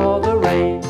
for the rain.